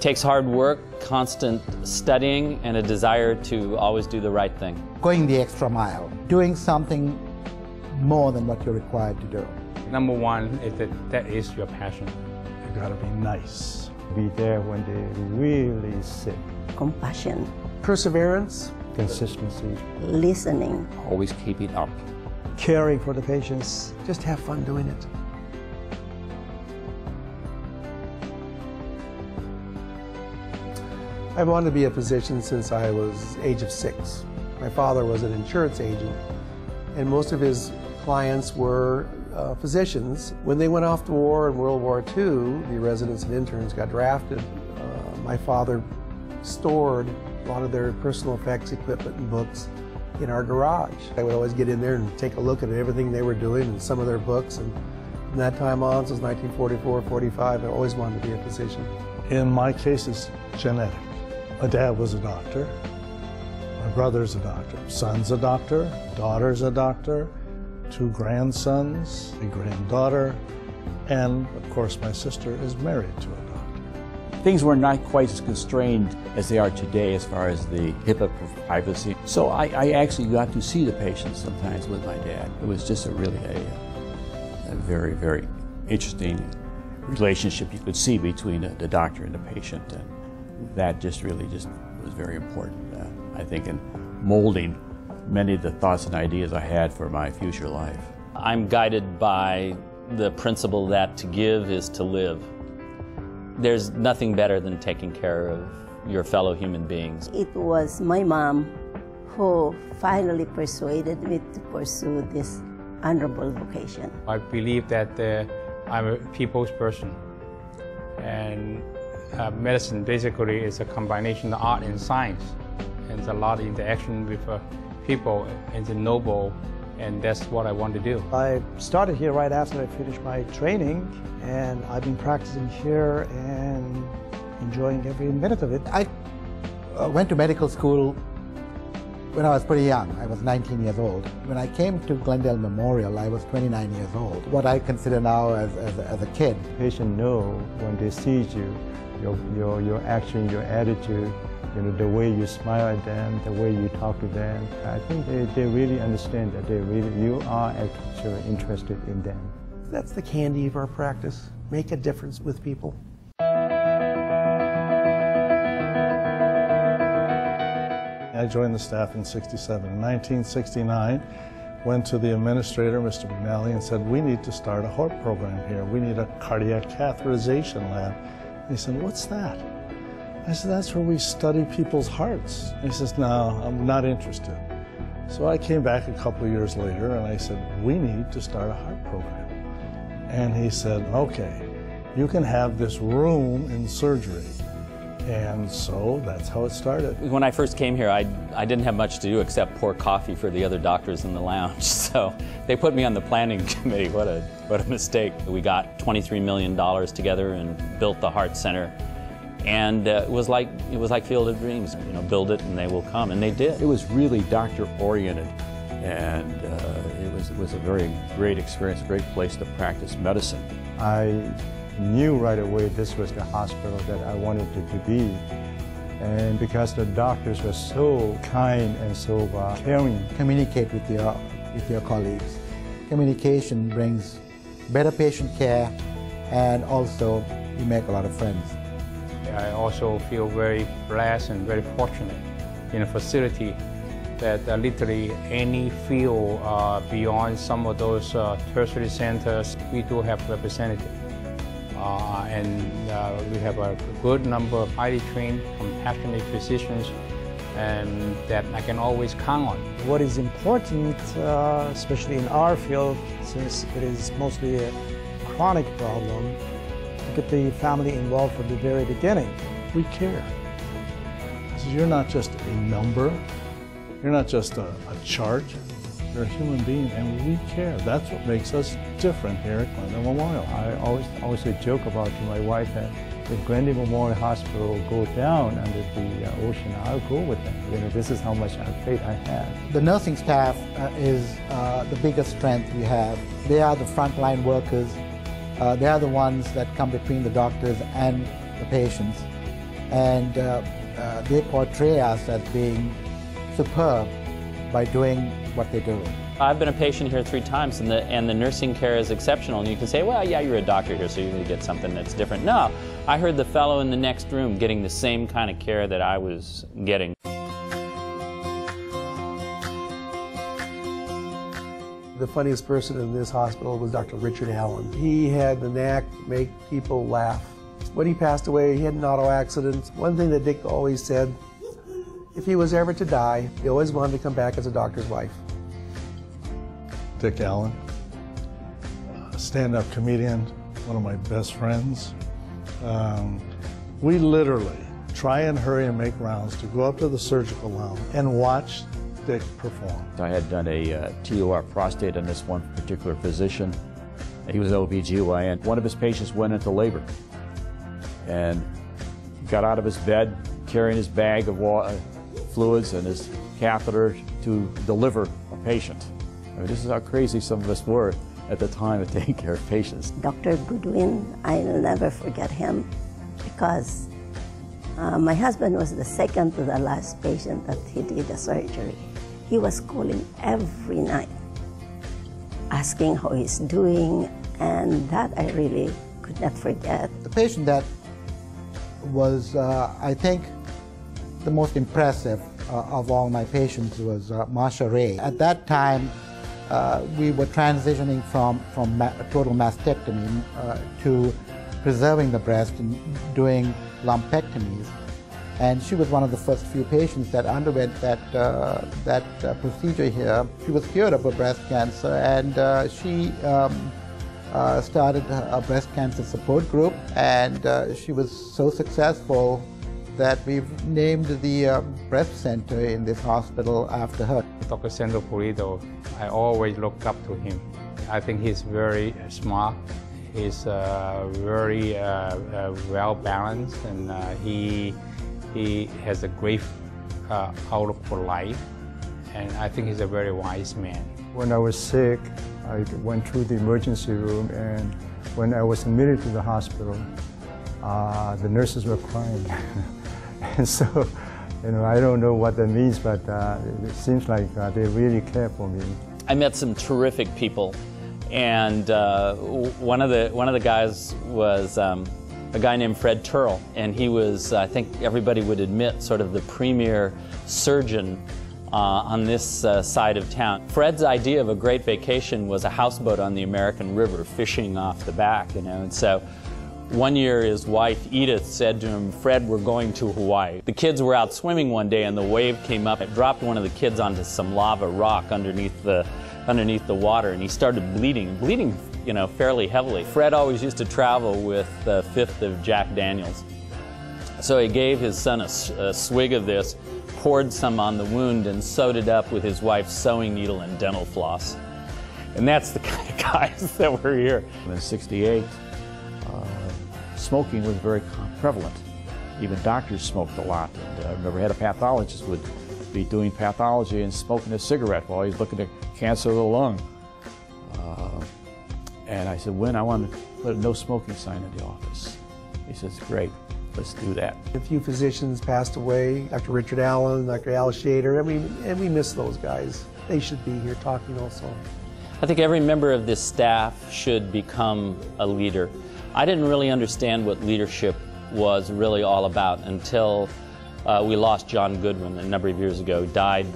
takes hard work, constant studying, and a desire to always do the right thing. Going the extra mile, doing something more than what you're required to do. Number one is that that is your passion. You gotta be nice. Be there when they're really sick. Compassion. Perseverance. Consistency. Listening. Always keep it up. Caring for the patients. Just have fun doing it. I've wanted to be a physician since I was age of six. My father was an insurance agent, and most of his clients were uh, physicians. When they went off to war in World War II, the residents and interns got drafted. Uh, my father stored a lot of their personal effects equipment and books in our garage. I would always get in there and take a look at everything they were doing and some of their books. And from that time on, since 1944, 45, I always wanted to be a physician. In my case, it's genetic. My dad was a doctor. My brother's a doctor. Son's a doctor. Daughter's a doctor. Two grandsons, a granddaughter, and of course, my sister is married to a doctor. Things were not quite as constrained as they are today as far as the HIPAA privacy. So I, I actually got to see the patients sometimes with my dad. It was just a really a, a very, very interesting relationship you could see between the doctor and the patient. And that just really just was very important, uh, I think, in molding many of the thoughts and ideas I had for my future life. I'm guided by the principle that to give is to live. There's nothing better than taking care of your fellow human beings. It was my mom who finally persuaded me to pursue this honorable vocation. I believe that uh, I'm a people's person. And uh, medicine basically is a combination of art and science. And a lot of interaction with uh, people and the noble and that's what I want to do. I started here right after I finished my training and I've been practicing here and enjoying every minute of it. I uh, went to medical school when I was pretty young. I was 19 years old. When I came to Glendale Memorial, I was 29 years old. What I consider now as, as, a, as a kid. Patients know when they see you, your, your, your action, your attitude, you know, the way you smile at them, the way you talk to them. I think they, they really understand that they really, you are actually interested in them. That's the candy of our practice. Make a difference with people. I joined the staff in 67. In 1969, went to the administrator, Mr. McNally, and said, we need to start a heart program here. We need a cardiac catheterization lab. He said, what's that? I said, that's where we study people's hearts. He says, no, I'm not interested. So I came back a couple of years later and I said, we need to start a heart program. And he said, okay, you can have this room in surgery. And so that's how it started. When I first came here, I, I didn't have much to do except pour coffee for the other doctors in the lounge. So they put me on the planning committee. What a, what a mistake. We got $23 million together and built the Heart Center. And uh, it was like it was like Field of Dreams. You know, build it and they will come, and they did. It was really doctor oriented, and uh, it was it was a very great experience, a great place to practice medicine. I knew right away this was the hospital that I wanted it to be. And because the doctors were so kind and so uh, caring. Communicate with your, with your colleagues. Communication brings better patient care and also you make a lot of friends. I also feel very blessed and very fortunate in a facility that uh, literally any field uh, beyond some of those uh, tertiary centers, we do have representatives. Uh, and uh, we have a good number of highly trained, compassionate physicians and that I can always count on. What is important, uh, especially in our field, since it is mostly a chronic problem, to get the family involved from the very beginning. We care. So you're not just a number, you're not just a, a chart, you're a human being and we care. That's what makes us different here at Glendale Memorial. I always, always joke about to my wife that if Glendale Memorial Hospital go down under the uh, ocean, I'll go with them. You know, this is how much faith I have. The nursing staff uh, is uh, the biggest strength we have. They are the frontline workers. Uh, they are the ones that come between the doctors and the patients. and uh, uh, they portray us as being superb by doing what they do. I've been a patient here three times, and the and the nursing care is exceptional. And you can say, well, yeah, you're a doctor here, so you're going to get something that's different. No, I heard the fellow in the next room getting the same kind of care that I was getting. The funniest person in this hospital was Dr. Richard Allen. He had the knack to make people laugh. When he passed away, he had an auto accident. One thing that Dick always said, if he was ever to die, he always wanted to come back as a doctor's wife. Dick Allen, stand-up comedian, one of my best friends. Um, we literally try and hurry and make rounds to go up to the surgical lounge and watch Dick perform. I had done a uh, TUR prostate on this one particular physician. He was an OBGYN. One of his patients went into labor and got out of his bed carrying his bag of water, fluids and his catheter to deliver a patient. I mean, this is how crazy some of us were at the time of taking care of patients. Dr. Goodwin, I'll never forget him because uh, my husband was the second to the last patient that he did the surgery. He was calling every night, asking how he's doing, and that I really could not forget. The patient that was, uh, I think, the most impressive uh, of all my patients was uh, Marsha Ray. At that time, uh, we were transitioning from, from ma total mastectomy to preserving the breast and doing lumpectomies. And she was one of the first few patients that underwent that, uh, that uh, procedure here. She was cured of her breast cancer and uh, she um, started a breast cancer support group and she was so successful that we've named the uh, breast center in this hospital after her. Dr. Sandro Pulido, I always look up to him. I think he's very smart. He's uh, very uh, uh well balanced, and uh, he he has a great uh, outlook for life. And I think he's a very wise man. When I was sick, I went through the emergency room, and when I was admitted to the hospital, the nurses were crying. And so, you know, I don't know what that means, but uh, it seems like uh, they really care for me. I met some terrific people, and uh, one of the one of the guys was um, a guy named Fred Turl, and he was, I think, everybody would admit, sort of the premier surgeon uh, on this uh, side of town. Fred's idea of a great vacation was a houseboat on the American River, fishing off the back, you know, and so one year, his wife Edith said to him, Fred, we're going to Hawaii. The kids were out swimming one day and the wave came up. It dropped one of the kids onto some lava rock underneath the, underneath the water and he started bleeding, bleeding you know, fairly heavily. Fred always used to travel with a fifth of Jack Daniels. So he gave his son a, a swig of this, poured some on the wound, and sewed it up with his wife's sewing needle and dental floss. And that's the kind of guys that were here. In 68, smoking was very prevalent. Even doctors smoked a lot. And, uh, I remember I had a pathologist would be doing pathology and smoking a cigarette while he's looking at cancer of the lung. Uh, and I said, when I want to put a no smoking sign in the office. He says, great, let's do that. A few physicians passed away, Dr. Richard Allen, Dr. Al Shader, and we, and we miss those guys. They should be here talking also. I think every member of this staff should become a leader. I didn't really understand what leadership was really all about until uh, we lost John Goodwin a number of years ago, died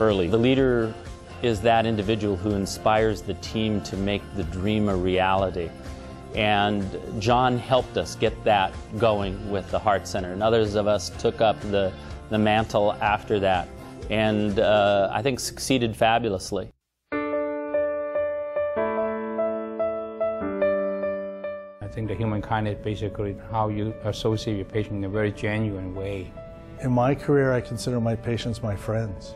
early. The leader is that individual who inspires the team to make the dream a reality. And John helped us get that going with the Heart Center. And others of us took up the, the mantle after that and uh, I think succeeded fabulously. Think the human kindness basically how you associate your patient in a very genuine way. In my career, I consider my patients my friends.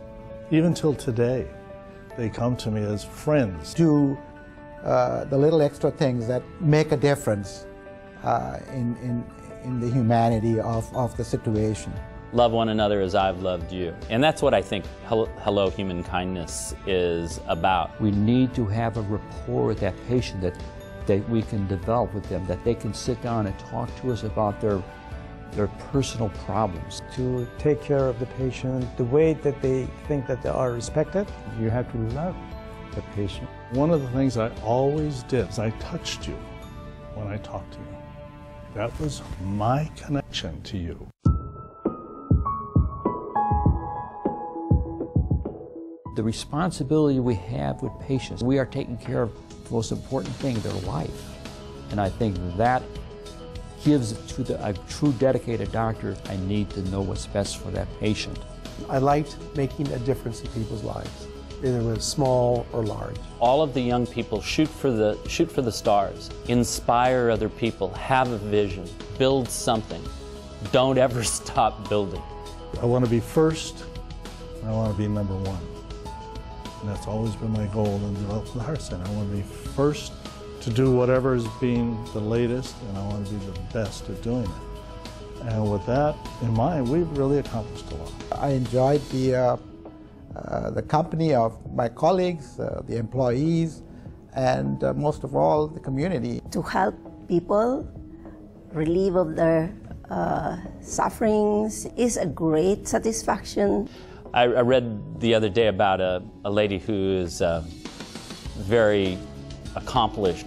Even till today, they come to me as friends. Do uh, the little extra things that make a difference uh, in, in, in the humanity of, of the situation. Love one another as I've loved you. And that's what I think Hello, Hello Human Kindness is about. We need to have a rapport with that patient that that we can develop with them, that they can sit down and talk to us about their their personal problems. to take care of the patient the way that they think that they are respected. You have to love the patient. One of the things I always did is I touched you when I talked to you. That was my connection to you. The responsibility we have with patients, we are taking care of the most important thing, their life. And I think that gives to the, a true dedicated doctor, I need to know what's best for that patient. I liked making a difference in people's lives, whether it was small or large. All of the young people shoot for the shoot for the stars, inspire other people, have a vision, build something. Don't ever stop building. I want to be first, and I want to be number one. And that's always been my goal in developing the Heart Center. I want to be first to do whatever is being the latest, and I want to be the best at doing it. And with that in mind, we've really accomplished a lot. I enjoyed the, uh, uh, the company of my colleagues, uh, the employees, and uh, most of all, the community. To help people relieve of their uh, sufferings is a great satisfaction. I, I read the other day about a, a lady who is a very accomplished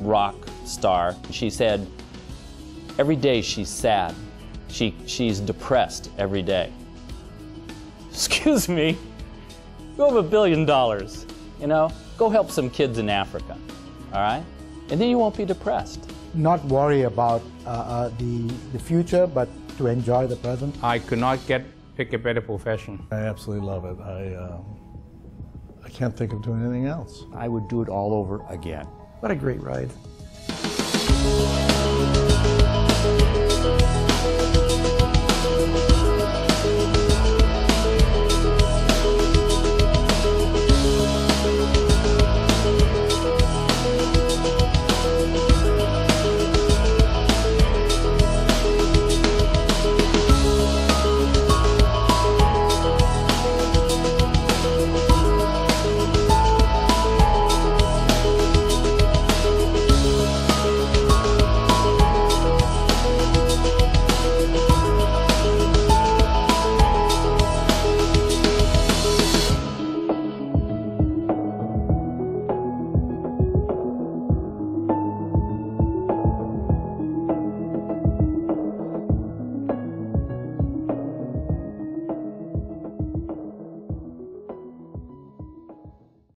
rock star. She said every day she's sad. She, she's depressed every day. Excuse me, you have a billion dollars, you know? Go help some kids in Africa, all right? And then you won't be depressed. Not worry about uh, uh, the, the future, but to enjoy the present. I could not get pick a better profession. I absolutely love it. I, um, I can't think of doing anything else. I would do it all over again. What a great ride.